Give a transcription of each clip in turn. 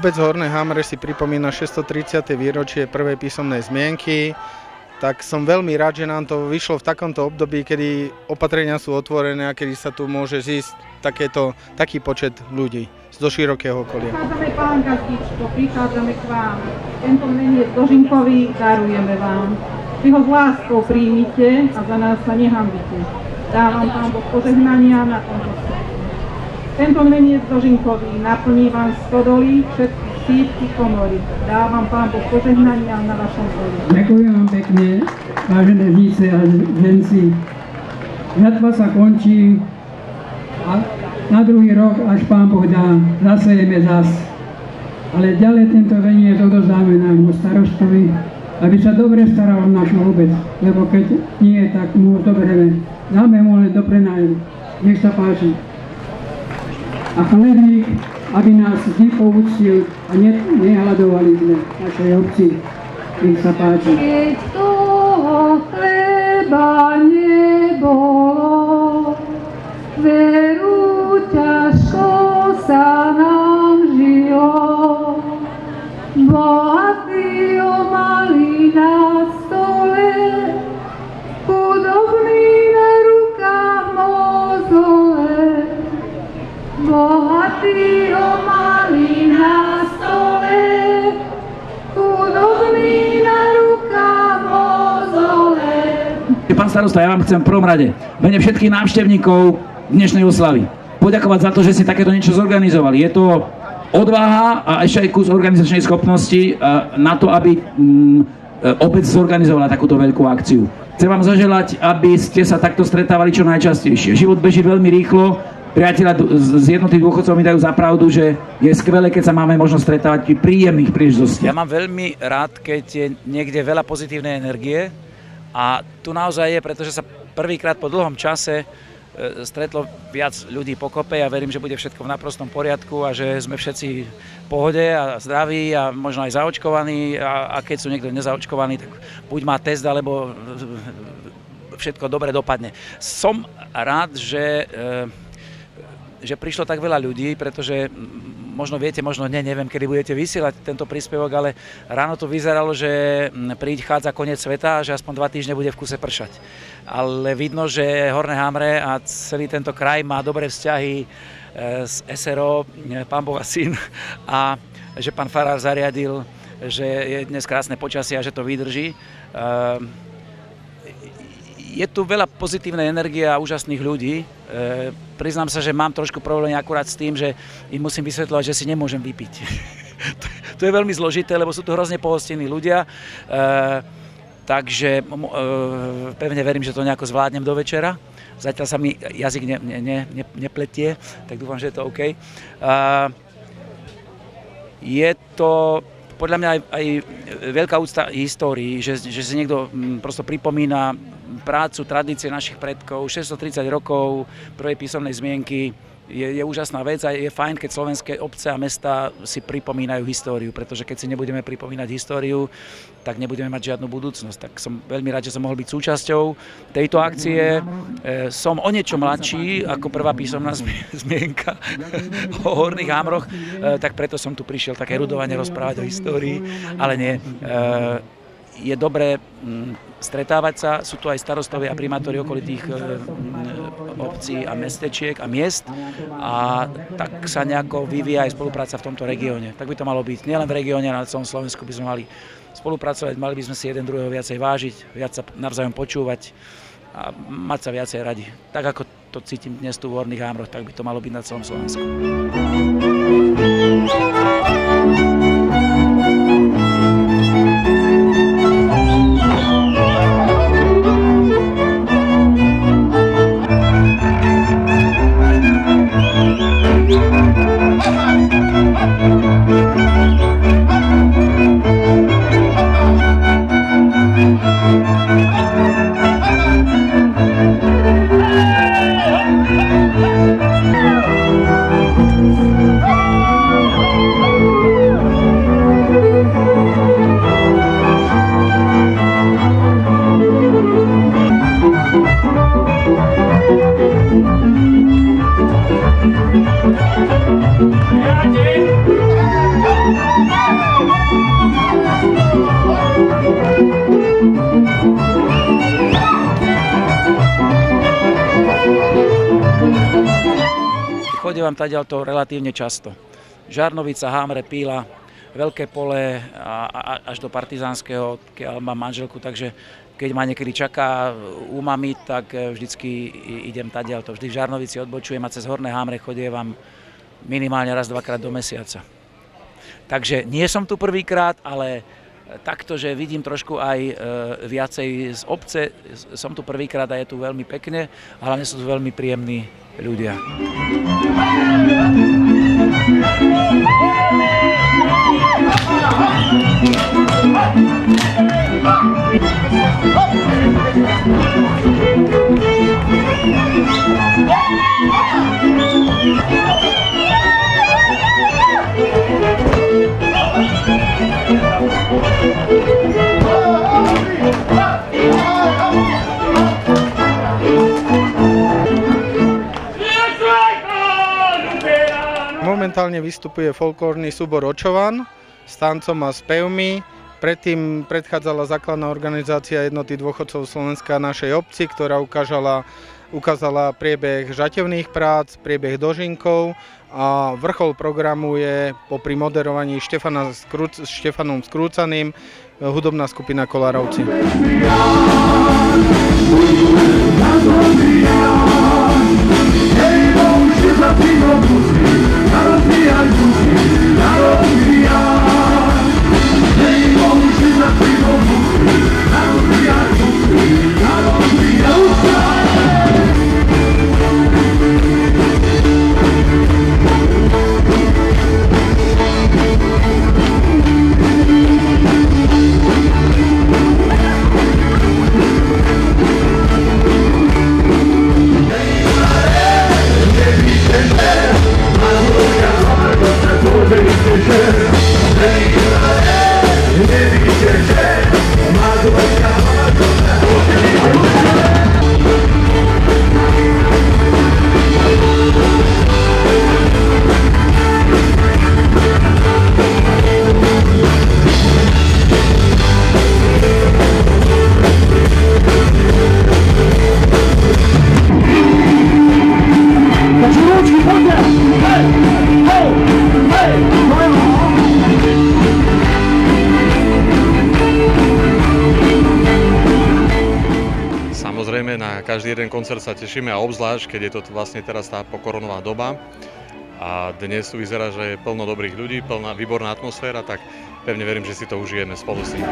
Obec Horné Hamre si pripomína 630. výročie prvej písomnej zmienky, tak som veľmi rád, že nám to vyšlo v takomto období, kedy opatrenia sú otvorené a kedy sa tu môže zísť takéto, taký počet ľudí zo širokého okolia. Prichádzame pán Gastičko, prichádzame k vám. Tento meniec Dožinkový darujeme vám. Vy ho s láskou príjmite a za nás sa nehambite. Dávam pán Boh požehnania na tomto. Tento meniec Dožinkový naplní vám stodolí všetky sítky komory. Dávam pán Boh požehnania na vašom poli. Ďakujem vám pekne, vážené žíce a ženci. Žatva sa končí a na druhý rok, až pán Boh dá, zasejeme zas. Ale ďalej tento veniec odozdáme nášmu starostovi, aby sa dobre staral o našu obec, lebo keď nie, tak mu zoberieme. Dáme mu len do prenájmu. Nech sa páči. A chlebík, aby nás vždy poučil a ne, nehľadovali sme našej obci. Nech sa páči. Keď toho chleba starosta, ja vám chcem v prvom rade, mene všetkých návštevníkov dnešnej oslavy, poďakovať za to, že ste takéto niečo zorganizovali. Je to odvaha a ešte aj kus organizačnej schopnosti eh, na to, aby mm, eh, obec zorganizovala takúto veľkú akciu. Chcem vám zaželať, aby ste sa takto stretávali čo najčastejšie. Život beží veľmi rýchlo, priatelia d- z jednotých dôchodcov mi dajú za pravdu, že je skvelé, keď sa máme možnosť stretávať pri príjemných príležitostiach. Ja mám veľmi rád, keď je niekde veľa pozitívnej energie a tu naozaj je, pretože sa prvýkrát po dlhom čase e, stretlo viac ľudí pokope a verím, že bude všetko v naprostom poriadku a že sme všetci v pohode a zdraví a možno aj zaočkovaní a, a keď sú niekto nezaočkovaní, tak buď má test, alebo všetko dobre dopadne. Som rád, že e, že prišlo tak veľa ľudí, pretože možno viete, možno nie, neviem, kedy budete vysielať tento príspevok, ale ráno to vyzeralo, že mm, príď chádza koniec sveta, že aspoň dva týždne bude v kuse pršať. Ale vidno, že Horné Hamre a celý tento kraj má dobré vzťahy e, s SRO, e, pán Boha syn, a že pán Farár zariadil, že je dnes krásne počasie a že to vydrží. Je tu veľa pozitívnej energie a úžasných ľudí. E, priznám sa, že mám trošku problém akurát s tým, že im musím vysvetľovať, že si nemôžem vypiť. to, to je veľmi zložité, lebo sú tu hrozne pohostení ľudia. E, takže e, pevne verím, že to nejako zvládnem do večera. Zatiaľ sa mi jazyk ne, ne, ne, ne, nepletie, tak dúfam, že je to OK. E, je to podľa mňa aj, aj veľká úcta histórii, že, že si niekto prosto pripomína prácu, tradície našich predkov, 630 rokov prvej písomnej zmienky, je, je úžasná vec a je fajn, keď slovenské obce a mesta si pripomínajú históriu, pretože keď si nebudeme pripomínať históriu, tak nebudeme mať žiadnu budúcnosť. Tak som veľmi rád, že som mohol byť súčasťou tejto akcie. E, som o niečo mladší ako prvá písomná zmienka o Horných Hámroch, e, tak preto som tu prišiel také rudovanie rozprávať o histórii, ale nie. Je dobré mm, stretávať sa, sú tu aj starostovia a primátori okolitých e, obcí a mestečiek a miest a tak sa nejako vyvíja aj spolupráca v tomto regióne. Tak by to malo byť. Nielen v regióne, ale na celom Slovensku by sme mali spolupracovať, mali by sme si jeden druhého viacej vážiť, viac sa navzájom počúvať a mať sa viacej radi. Tak ako to cítim dnes tu v Horných Hámroch, tak by to malo byť na celom Slovensku. Chodievam to relatívne často. Žarnovica, Hámre, Píla, Veľké pole a, a, až do Partizánskeho, keď mám manželku, takže keď ma niekedy čaká u mami, tak e, vždycky idem tadiaľ to. Vždy v Žarnovici odbočujem a cez Horné Hámre chodievam minimálne raz, dvakrát do mesiaca. Takže nie som tu prvýkrát, ale takto, že vidím trošku aj e, viacej z obce. Som tu prvýkrát a je tu veľmi pekne a hlavne sú tu veľmi príjemní ľudia. Momentálne vystupuje folklórny súbor Očovan s tancom a spevmi. Predtým predchádzala základná organizácia jednoty dôchodcov Slovenska našej obci, ktorá ukázala, ukázala priebeh žatevných prác, priebeh dožinkov a vrchol programu je popri moderovaní Štefana Skrúc, Štefanom Skrúcaným hudobná skupina Kolárovci. Yeah. Každý jeden koncert sa tešíme a obzvlášť, keď je to vlastne teraz tá pokoronová doba. A dnes tu vyzerá, že je plno dobrých ľudí, plná výborná atmosféra, tak pevne verím, že si to užijeme spolu s nimi.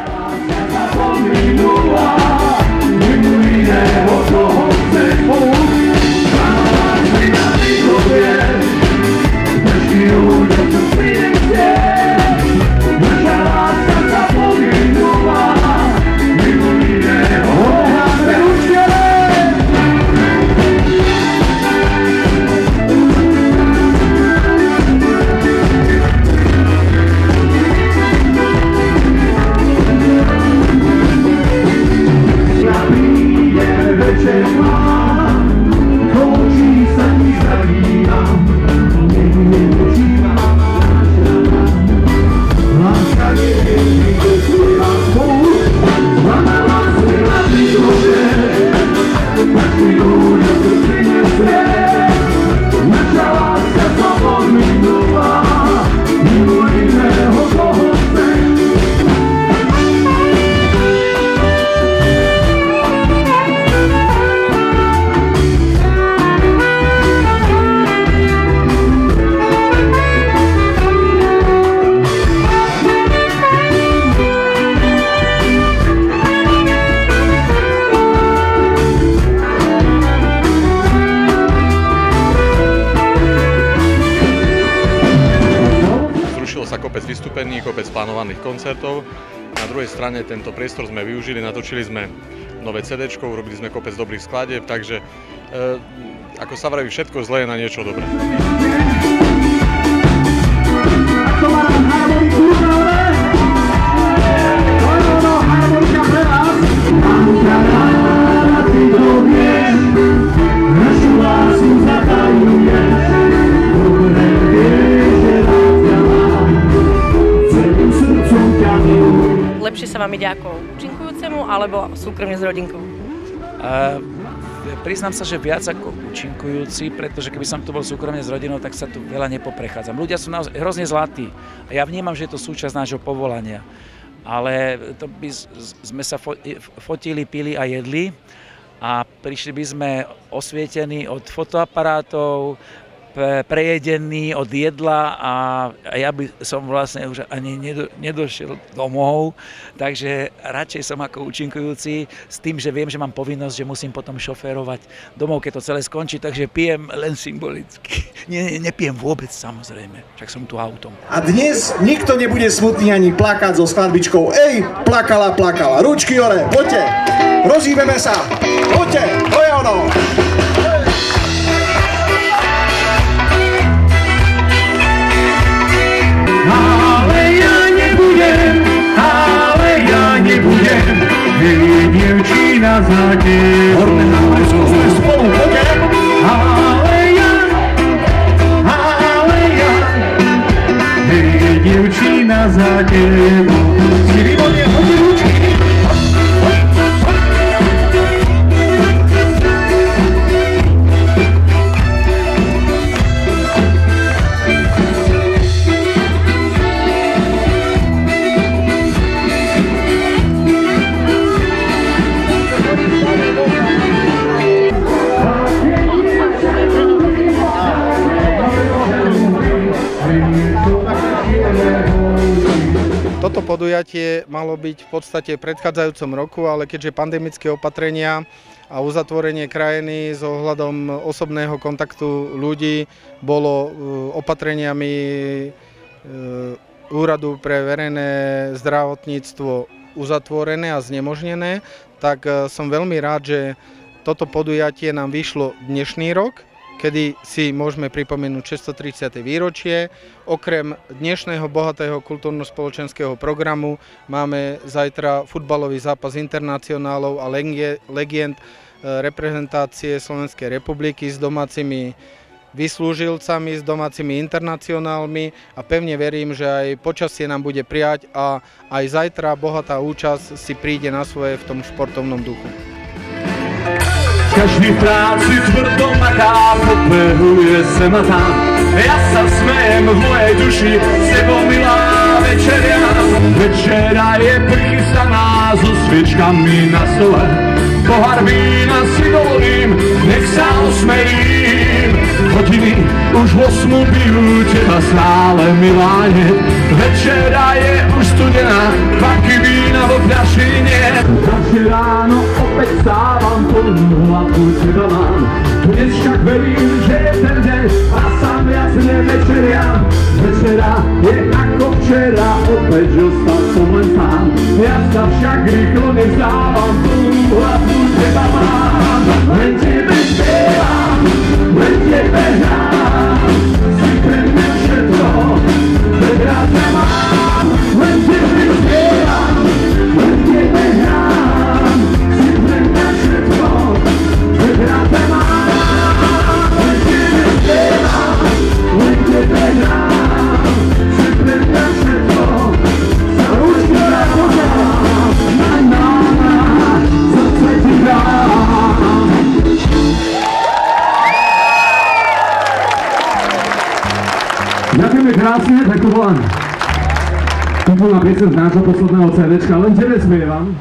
Plánovaných koncertov. Na druhej strane tento priestor sme využili, natočili sme nové CD, urobili sme kopec dobrých skladieb, takže e, ako sa vraví, všetko zlé je na niečo dobré. Lepšie sa vám ide ako účinkujúcemu alebo súkromne s rodinkou? Uh, priznám sa, že viac ako účinkujúci, pretože keby som tu bol súkromne s rodinou, tak sa tu veľa nepoprechádzam. Ľudia sú naozaj hrozne zlatí a ja vnímam, že je to súčasť nášho povolania. Ale to by sme sa fotili, pili a jedli a prišli by sme osvietení od fotoaparátov, prejedený od jedla a ja by som vlastne už ani nedo, nedošiel domov, takže radšej som ako účinkujúci s tým, že viem, že mám povinnosť, že musím potom šoférovať domov, keď to celé skončí, takže pijem len symbolicky. Ne, nepijem vôbec samozrejme, však som tu autom. A dnes nikto nebude smutný ani plakať so skladbičkou Ej, plakala, plakala, ručky hore, poďte, rozhýbeme sa, poďte, to je ono. Podujatie malo byť v podstate v predchádzajúcom roku, ale keďže pandemické opatrenia a uzatvorenie krajiny s ohľadom osobného kontaktu ľudí bolo e, opatreniami e, Úradu pre verejné zdravotníctvo uzatvorené a znemožnené, tak e, som veľmi rád, že toto podujatie nám vyšlo dnešný rok kedy si môžeme pripomenúť 630. výročie. Okrem dnešného bohatého kultúrno-spoločenského programu máme zajtra futbalový zápas internacionálov a legend eh, reprezentácie Slovenskej republiky s domácimi vyslúžilcami, s domácimi internacionálmi a pevne verím, že aj počasie nám bude prijať a aj zajtra bohatá účasť si príde na svoje v tom športovnom duchu. Každý práci tvrdo maká, popehuje sem a tam. Ja sa smejem v mojej duši, s tebou milá večeria. Večera je prichystaná so sviečkami na stole. Pohár vína si dovolím, nech sa osmerím. Hodiny už osmu bijú teba stále miláne. Večera je už studená, paky vína vo fľaši nie. Zase ráno opäť stávam, plnú hlavu teba mám. Dnes však verím, že je ten deň a sám viac nevečeriam. Večera je ako včera, opäť zostal som len sám. Ja sa však rýchlo nevzdávam, plnú hlavu teba mám. Len tebe spievam, len tebe hrám. Tak to bola piesň z nášho posledného CDčka, len tebe spievam.